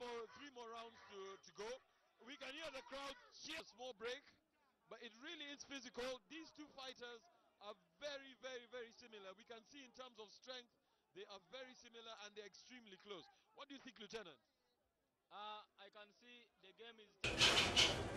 more, three more rounds to, to go. We can hear the crowd cheer. Small break, but it really is physical. These two fighters are very, very, very similar. We can see in terms of strength, they are very similar and they're extremely close. What do you think, Lieutenant? Uh, I can see the game is.